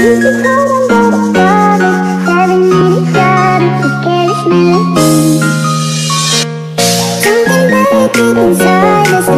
Deep inside this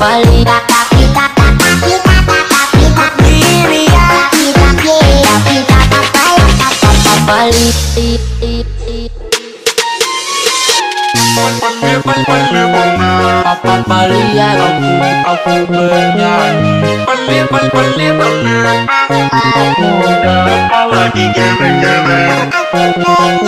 Boleh tapi tak tapi tak tapi aku aku bernyanyi. Pali pali pali Aku udah